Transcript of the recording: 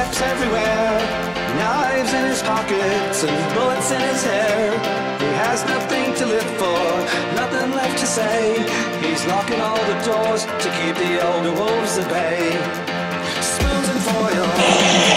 Steps everywhere, knives in his pockets and bullets in his hair. He has nothing to live for, nothing left to say. He's locking all the doors to keep the older wolves at bay. Spoons and foil.